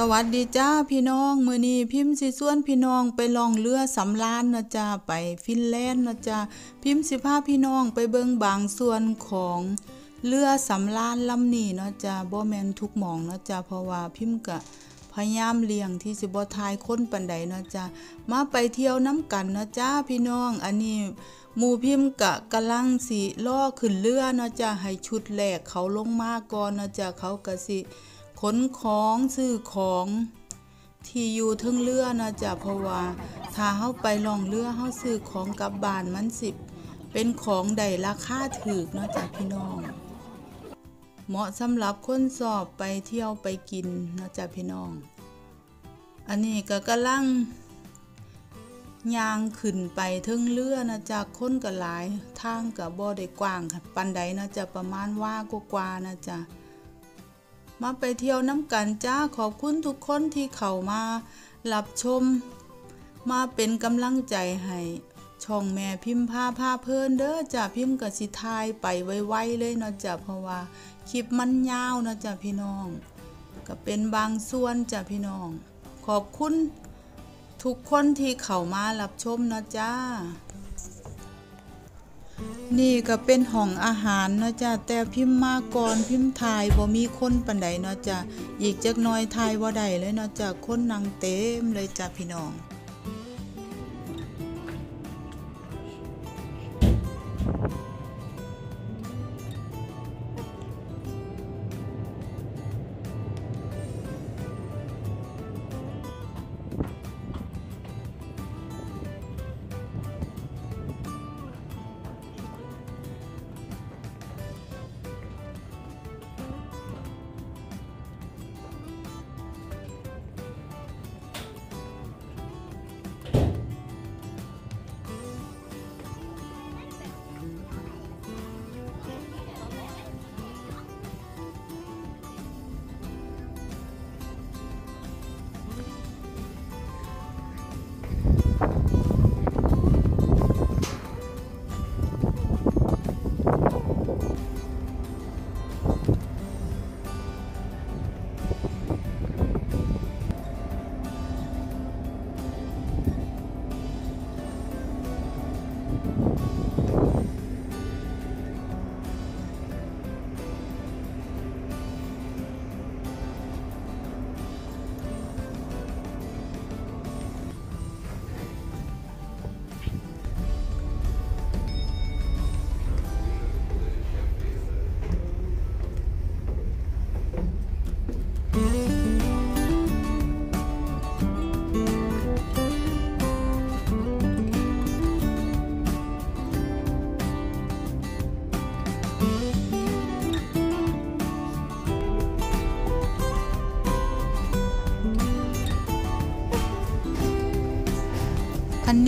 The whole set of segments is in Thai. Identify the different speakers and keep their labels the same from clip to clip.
Speaker 1: สวัสดีจ้าพี่น้องมือนี้พิมพ์สิส่วนพี่น้องไปลองเรือสำราญนะจ้าไปฟินแลนด์นะจ้าพิมพ์สิพาพี่น้องไปเบิ่งบางส่วนของเรือสำราญลำนี้นะจ้าบ่แมนทุกหม่องนะจ้าเพราะว่าพิมพ์ก็พยายามเลี่ยงที่สิบ่ทายคนปานใดนะจ้ามาไปเที่ยวน้ำกันนะจ้าพี่น้องอันนี้หมู่พิมพ์ก็กำลังสิล่อขึ้นเรือนะจ้าให้ชุดแรกเขาลงมาก่อนนะจ้าเขาก็สิ ขนของซื้อของที่อยู่ทึงเรือนะจ๊ะเพราะว่าถ้าเฮาไปล่องเรือเฮาซื้อของกลับบ้านมันสิเป็นของใดราคาถูกเนาะจ้ะพี่น้อง เหมาะสำหรับคนสอบไปเที่ยวไปกินเนาะจ้ะพี่น้อง อันนี้ก็กำลังยางขึ้นไปทึงเรือนะจ๊ะคนก็หลายทางก็บ่ได้กว้างค่ะปานใดนะจ๊ะประมาณว่ากว่าๆนะจ๊ะ มาไปเที่ยวน้ำกันจ้าขอบคุณทุกคนที่เข้ามารับชม มาเป็นกำลังใจให้ช่องแม่พิมพ์พาพาเพลินเด้อจ้าพิมพ์กับสิทายไปไวๆเลยเนาะจ้ะเพราะว่าคลิปมันยาวเนาะจ้ะพี่น้อง ก็เป็นบางส่วนจ้ะพี่น้อง ขอบคุณทุกคนที่เข้ามารับชมเนาะจ้า นี่ก็เป็นห้องอาหารเนาะจ้ะแต่พิมพ์มาก่อนพิมพ์ถ่ายบ่มีคนปันใดเนาะจ้ะอีกจักน้อยทายบ่ได้เลยเนาะจ้ะคนนั่งเต็มเลยจ้ะพี่น้อง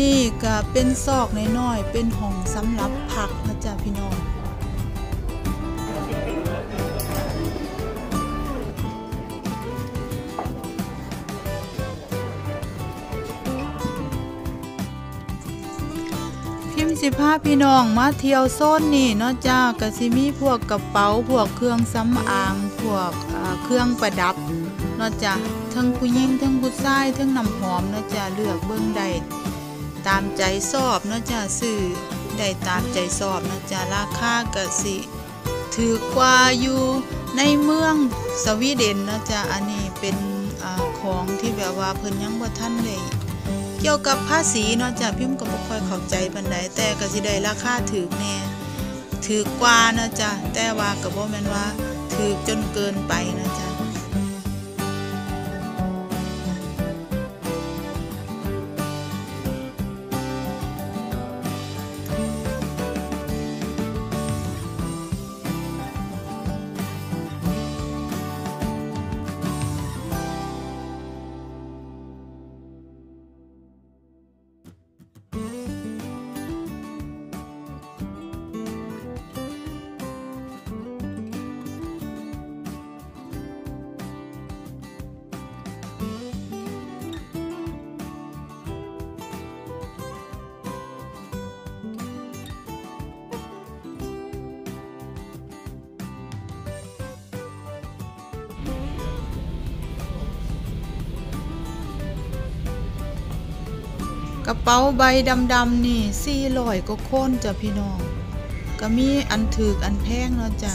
Speaker 1: นนี้ก็เป็นซอกน้อยๆเป็นห้องสำหรับพักนะจ๊ะพี่น้องพิมพ์สิพาพี่น้องมาเที่ยวโซนนี่เนาะจ้าก็สิมีพวกกระเป๋าพวกเครื่องสำอางพวกเครื่องประดับเนาะจ้าทั้งผู้หญิงทั้งผู้ชายทั้งน้ำหอมเนาะจ้าเลือกเบิ่งได้ ตามใจชอบเนาะจ้าซื้อได้ตามใจชอบเนาะจ้าราคาก็สิ ถือกว่าอยู่ในเมืองสวีเดนเนาะจ้าอันนี้เป็นอของที่แบบว่าเพิ่นยังบ่ทันได้เกี่ยวกับภาษีเนาะจ้ะพิมพ์ก็บ่ค่อยเข้าใจปานใดแต่ก็สิได้ราคาถูกแน่ถูกกว่าเนาะจ้ะแต่ว่าก็บ่แม่นว่าถูกจนเกินไปนาะจ้ะ ระเป๋าใบดำๆนี่สี่ร้อยก็โค่นจ้ะพี่น้อง ก็มีอันถือกอันแพงเนาะจ้ะ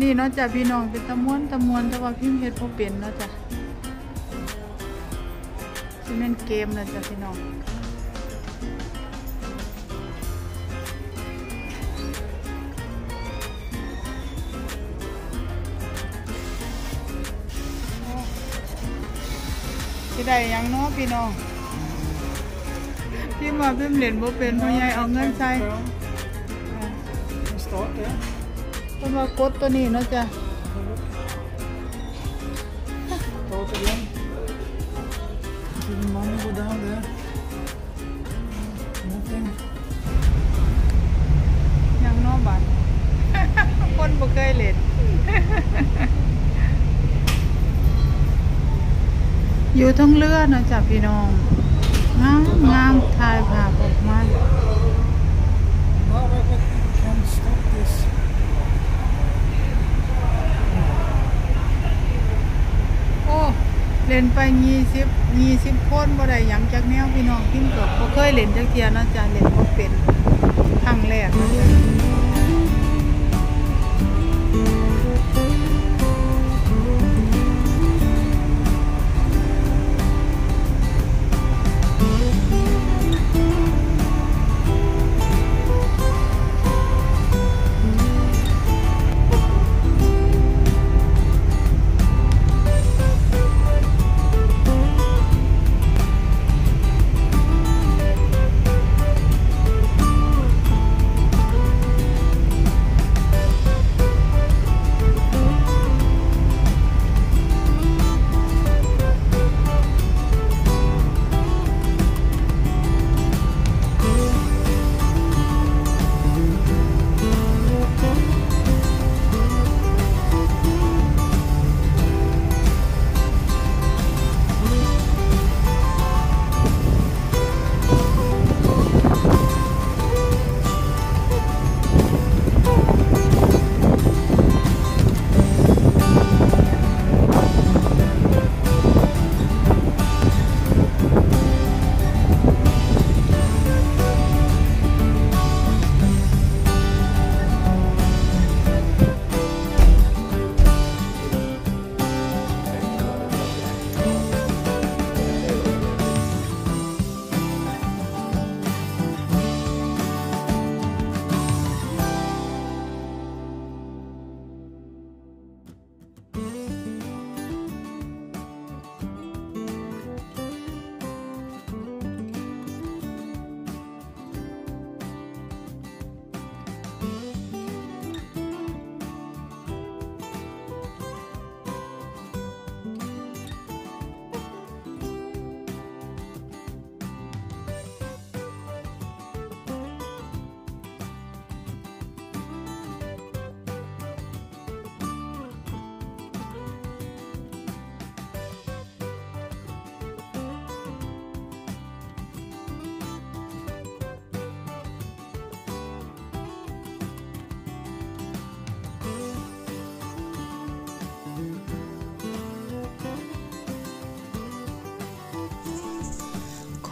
Speaker 1: นนี้เนาะจ้ะพี่น้องเป็นตะมวนตะมวนแต่ว่าพิมพ์เฮ็ดบ่เป็นเนาะจ้ะสิแม่นเกมเนาะจ้ะพี่น้องสิได้หยังเนาะพี่น้องที่มาพิมพ์เล่นบ่เป็นพ่อใหญ่เอาเงินใส่
Speaker 2: Start there.
Speaker 1: เพิ่นว่ากดตัวนี้เนาะจ้ะ
Speaker 2: Start again. Did the money go down there? Nothing.
Speaker 1: ยังเนอบัตรคนบ่เคยเล่นอยู่ทั้งเรือเนะจ้ะพี่น้องงามงามถ่ายภาพออกมา เล่นไปยี่สิบยี่สิบคนบ่ได้หยังจากแนวพี่น้องพิมพ์กับ่เคยเล่นจักเทียนนาะจ้ะเล่นบ่เป็นครั้งแรก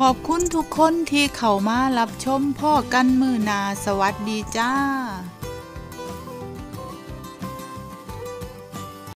Speaker 1: ขอบคุณทุกคนที่เข้ามารับชมพ่อกันมือนาสวัสดีจ้า